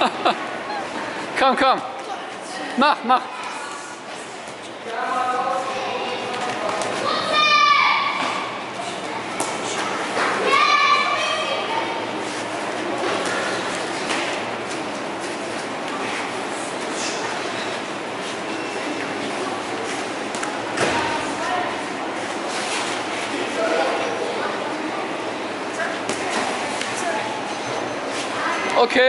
komm, komm. Mach, mach. Okay.